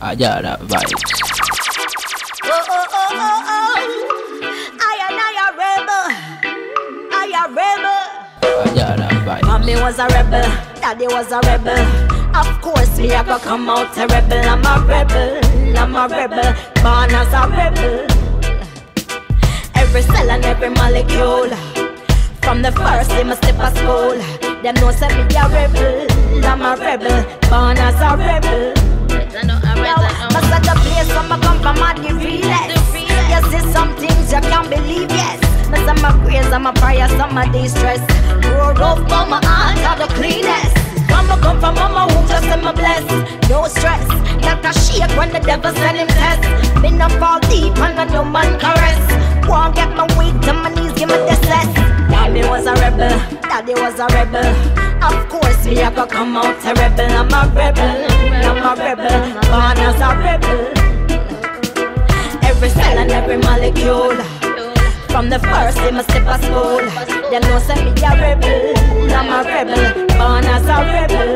Ajara vibes. Oh, oh, oh, oh, oh. I and I a rebel. I a rebel. Ajara vibes. Mommy was a rebel. Daddy was a rebel. Of course, me I go come out a rebel. I'm a rebel. I'm a rebel. Born as a rebel. Every cell and every molecule. From the first day, my step a school. Them know say me a rebel. I'm a rebel. Born as a rebel. I said the place where I come from are the realest. You see some things you can't believe, yes. Me say my praise and my prayer, some of these stress. Grow up, but my heart are the cleanest. Mama come from mama who just in my bless. No stress, not a shake when the devil send him test. Me not fall deep and I no man caress. Won't get my weight to my knees, give me this less. Mommy was a rebel, daddy was a rebel. Of course, me I go come out a rebel. I'm a rebel, I'm a rebel, born as a rebel. Every cell and every molecule. From the first day, my step a school. Them know say me a rebel, I'm a rebel, born as a rebel.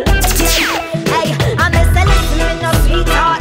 Hey, I'm a listen me no sweetheart.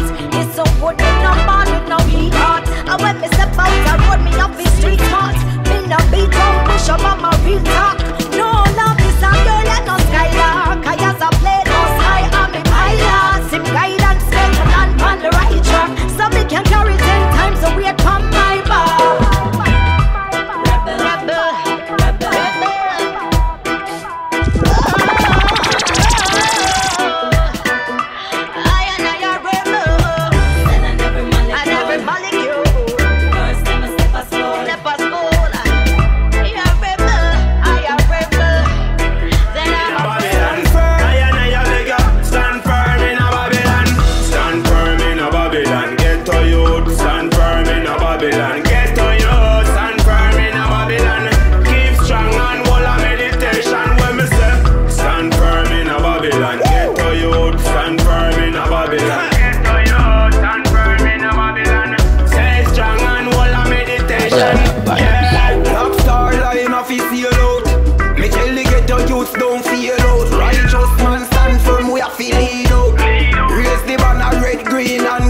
Banner red,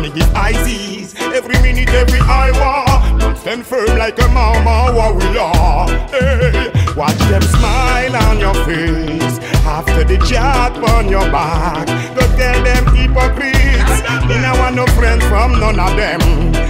me give eyes. Every minute, every hour, man stand firm like a mama warrior. Hey, watch them smile on your face after the jab on your back. Go tell them hypocrites, me no want no friends from none of them.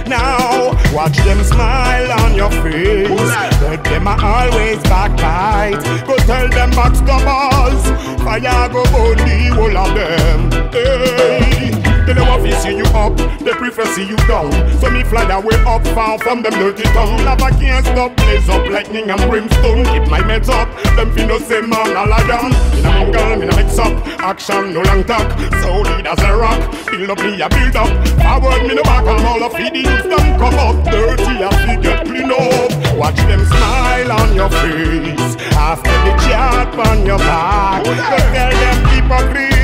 Now watch them smile on your face, but them are always backbite. Go tell them backstabbers, fire go the whole of them. Hey, they want to see you up, they prefer see you down. So me fly away up far from them dirty town. Lava can't stop, blaze up lightning and brimstone. Keep my meds up, them fi no say man a lion. In a mingle, in a mix up, action no long talk. Solid as a rock, build up me a build up. Forward me no back, I'm all of youths them come up dirty and fi get clean up. Watch them smile on your face after the chat on your back. Don't tell them hypocrites.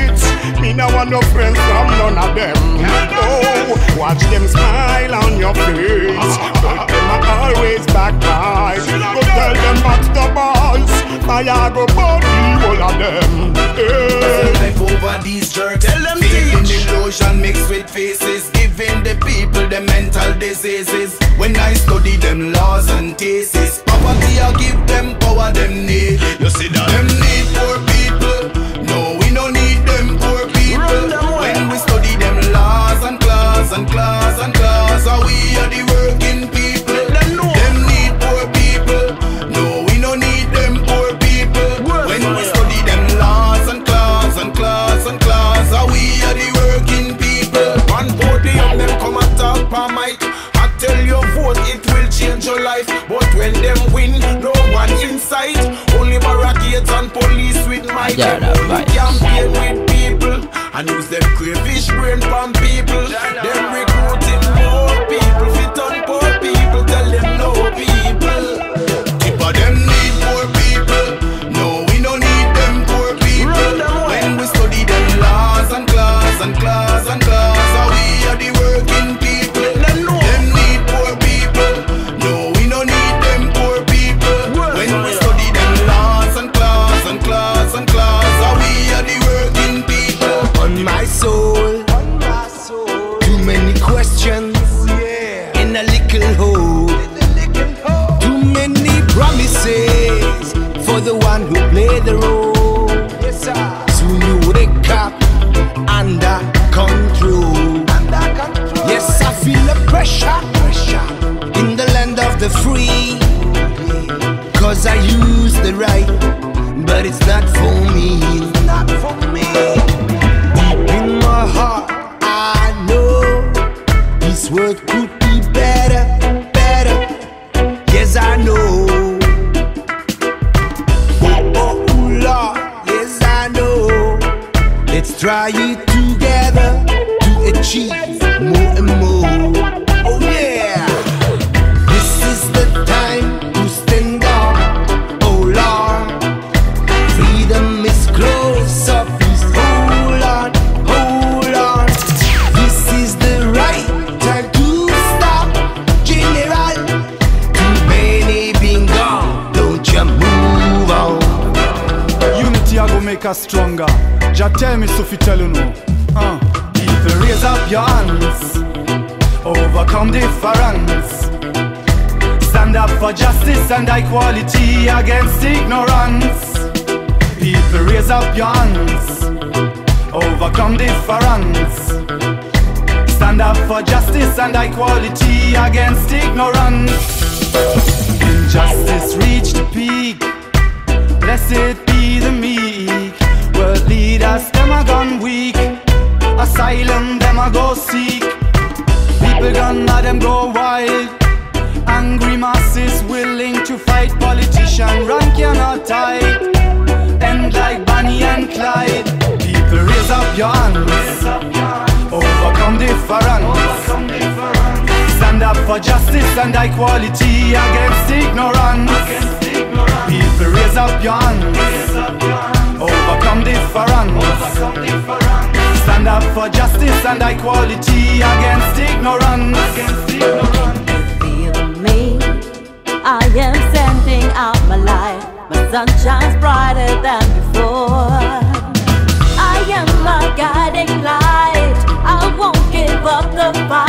Me no want no friends from none of them. Oh, watch them smile on your face. But them are always backbite. Go tell them what's the boss. Fire go the whole of them. Hey. Eh. Life over these jerks. Tell them Feeding illusion mixed with faces. Giving the people the mental diseases. When I study them laws and thesis. Poverty I give them power them need. You see that? Them need poor people. And class and class. Are we are the working people? Them need poor people. No, we don't need them poor people. When we study them laws and class and class and class. Are we are the working people? One podium them come and talk per mic. I tell you vote it will change your life. But when them win, no one inside. Only barricades and police with mic. Yeah, Them that only vibes. campaign with people and use them crayfish brain from people. Questions in a little hole. Too many promises for the one who played the role. Soon you wake up under control. Yes, I feel the pressure in the land of the free. Cause I use the right, but it's not for me. Try it together to achieve more and more. Oh, yeah. This is the time to stand up. Oh, Lord. Freedom is close up. Hold on, hold on. This is the right time to stop. General, too many been gone. Don't you move on. Unity I go make us stronger. Jah tell me so fi tell you no. Uh, people raise up your hands, overcome difference. Stand up for justice and equality against ignorance. People raise up your hands, overcome difference. Stand up for justice and equality against ignorance. Injustice reach the peak. Blessed be the meek. World leaders, them a gone weak. Asylum, them a go seek. People gone mad, them go wild. Angry masses willing to fight. Politician cannot hide. End like Bonnie and Clyde. People raise up your hands. Overcome difference. Stand up for justice and equality against ignorance. People raise up your hands. Overcome difference. Stand up for justice and equality against ignorance. Feel me. I am sending out my light. My sun shines brighter than before. I am a guiding light. I won't give up the fight.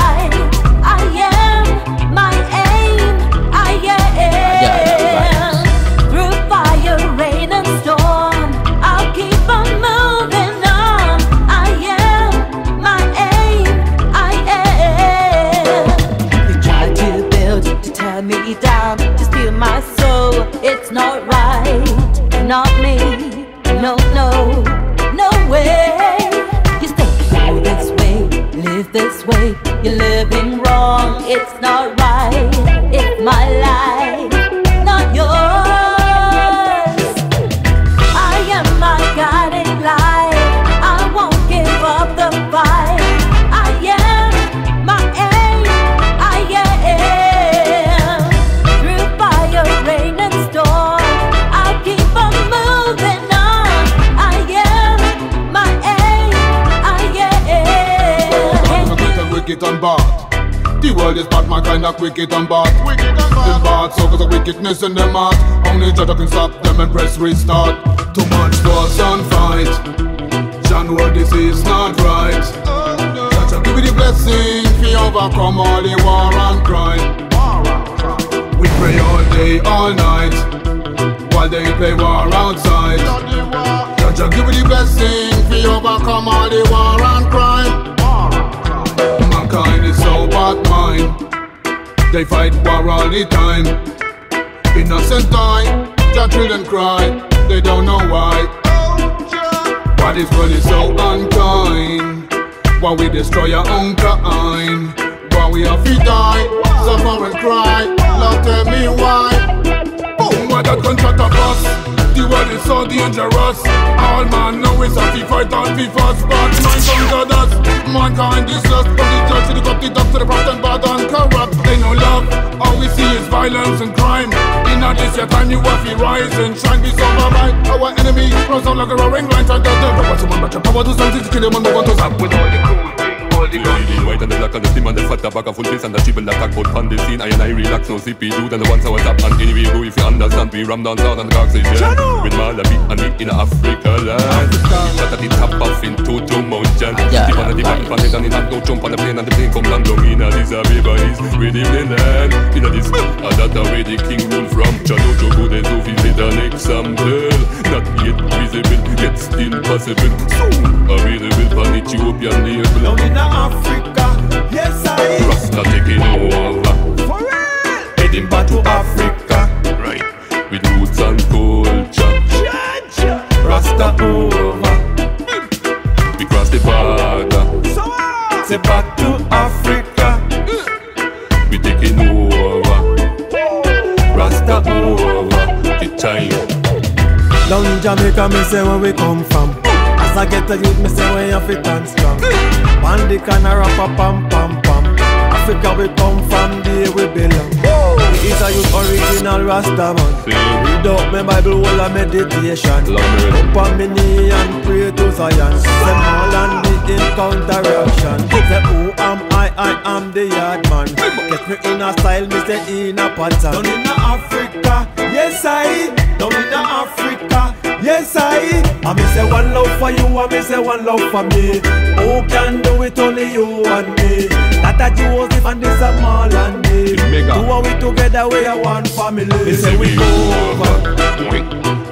The world is bad, my kind of wicked and bad. Wicked and bad. Them bad, so cause of wickedness in them heart. Only Jah can stop them and press restart. Too much fuss and fight. John, what this is not right. Jah give me the blessing to overcome all the war and crime. We pray all day, all night, while they play war outside. Jah give me the blessing to overcome all the war and crime. Bad mind. They fight war all the time. Innocent die, their children cry. They don't know why. Why this world is so unkind? Why we destroy our own kind? Why we have to die, suffer and cry? Lord tell me why. Boom, why that gunshot of us? The world is so dangerous. All man know is a fi fight and fi fuss, but man conquer us. Mankind is lost from the church to the cup, the top to the prophet, bad and corrupt. They no love. All we see is violence and crime. In a this your time, you have to rise and shine. Be sober. Our enemy runs out like a roaring lion. Try to tell power to one, but your power to something to kill them and move on to zap with all the all the gun. The white and the black and the slim and the fat tobacco full face and the triple attack. But on the scene I and I relax no zippy dude and the ones I was up and anyway go if you understand we ram down down and the oxygen With Malabi and me in Africa land. We shot at the top of Entoto mountain ah, Yeah, The one at the back right. planet and in hand go jump on the plane and the plane come land down in a this a babies with the land. In a this and that a way the king rule from Chano Jogo the so visit an example. Not yet visible yet still possible. Soon available on Ethiopian label Down in Africa, yes I Rasta taking over. For real Heading back to Africa. Right. With roots and culture. Judge Rasta over. We cross the border. So what? Say back to Africa. We taking over. Rasta over. The time. Down in Jamaica, me say where we come from. I get a youth, me say where you fit and strong. Bandic and a rapper, pam pam pam. Africa we come from, there we belong. We is a youth original Rasta man. Read up my Bible, whole of meditation. Up on me knee and pray to Zion. Say all and the counteraction. Say who am I? I am the yard man. Get me in a style, me say in a pattern. Down in Africa, yes I. Down in Africa, yes I. I me say one love for you, I me say one love for me. Who can do it? Only you and me? That a Joseph and this a Marlon me. The mega. Two are we together, we are one family. Me say we over.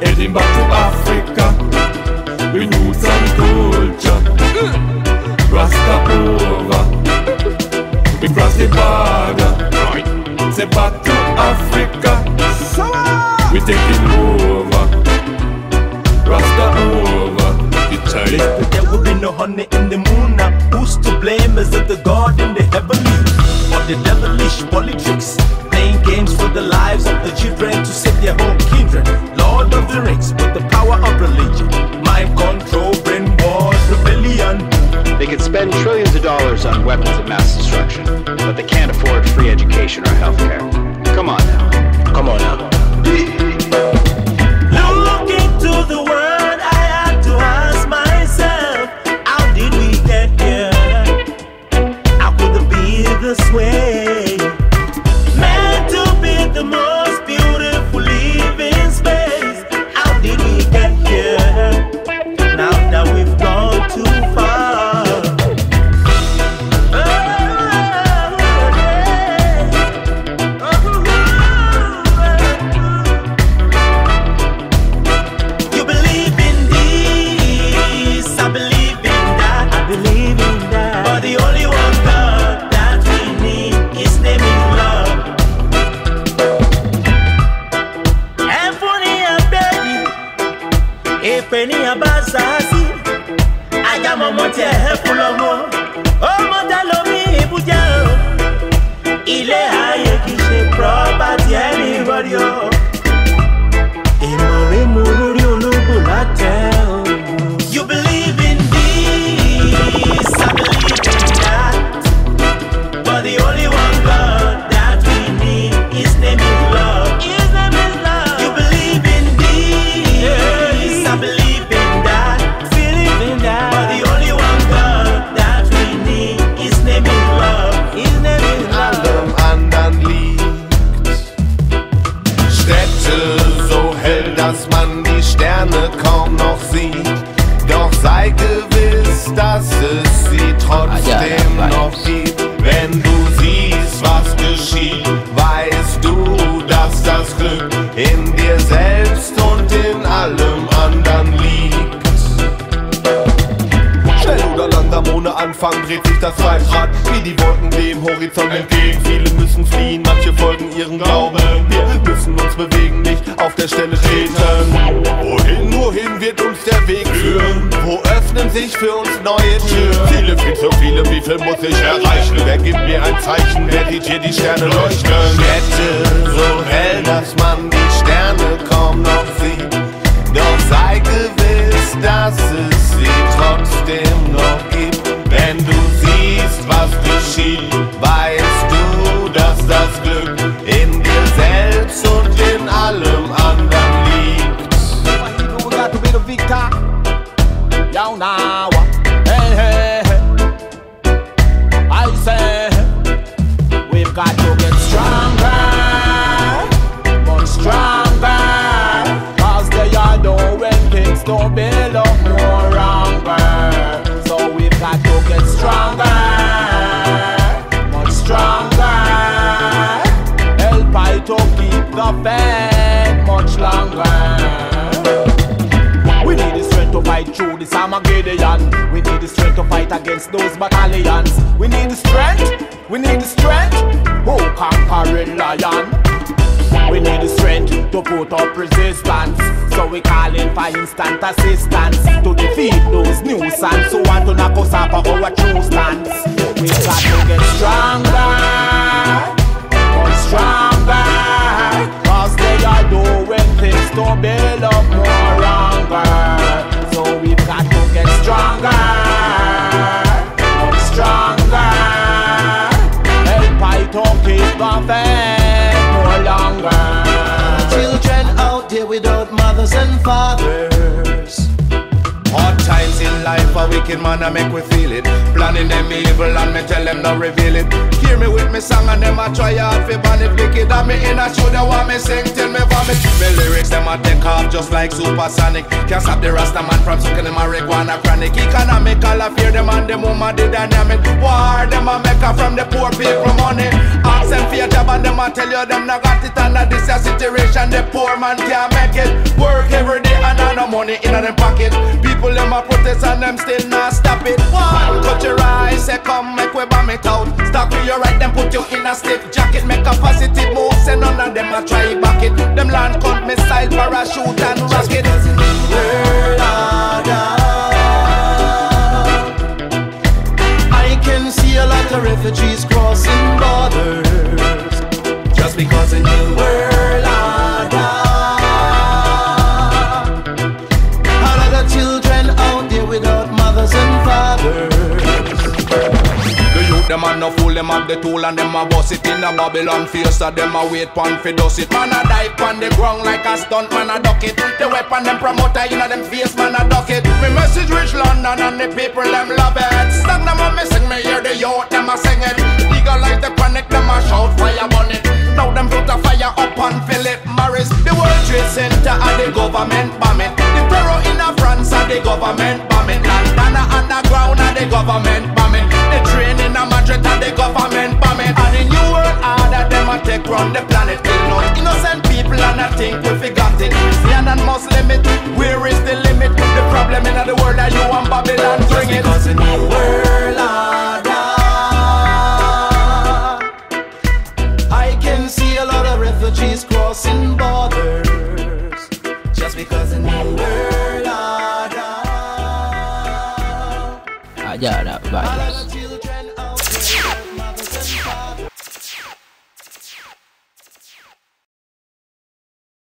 Heading back to Africa. With roots and culture. Rasta over. We cross the border. Say back to Africa. We taking over. Over. The time. There will be no honey in the moon now. Who's to blame? Is it the God in the heavenly? Or the devilish politics? Playing games for the lives of the children to save their own Abschied. Wenn du siehst, was geschieht, weißt du, dass das Glück in dir selbst und in allem anderen liegt. Schnell oder langsam ohne Anfang dreht sich das Rad wie die Wolken dem Horizont entgegen. Viele müssen fliehen, manche folgen ihrem Glauben. Wir müssen uns bewegen, nicht auf der Stelle treten. Wohin wohin wird uns der Weg führen. Wohin? öffnen sich für uns neue Türen. Viele, viel zu viele, wie viel muss ich erreichen? Wer gibt mir ein Zeichen, wer sieht hier die Sterne leuchten? Städte so hell, dass man die Sterne kommt. Armageddon. We need the strength to fight against those battalions. We need the strength, we need the strength, oh conquering lion. We need the strength to put up resistance. So we calling for instant assistance to defeat those nuisance who want to knock us off our true stance. We got to get stronger. wicked man I make we feel it. Planning them evil and me tell them not reveal it. Hear me with me song and them I try hard fi ban it. Wicked and me in a show they want me sing till me vomit. Me lyrics them I take off just like supersonic. Can't stop the Rasta man from sucking the marijuana chronic. Economical affair them and them woman the dynamic. War them a make from the poor people money. Ask them for your job and them a tell you them not got it. And that this a situation the poor man can't make it. Work every day and have no money in them pocket. People them a protest and them still not stop it. One cut your eyes, say come make we bomb it out. Stop with your right, them put you in a stiff jacket. Make a positive move, say none of them a try back it. Them land cut missile, parachute and rocket. Word order. You see a lot of refugees crossing borders just because a new world. Them a no fool, them have the tool and them a bust it in the Babylon face of them a wait pan fi dust it. Man a dive on the ground like a stunt, man a duck it. The weapon them promoter in you know, them face, man a duck it. Me message reach London and the people them love it. Stop them a missing me, hear the yacht. them a sing it. Legalize the panic, them a shout fire on it. Now them put a fire up on Philip Morris. The World Trade Center and the government bombing. The terror in France and the government bomb on the underground and the government bombing. The training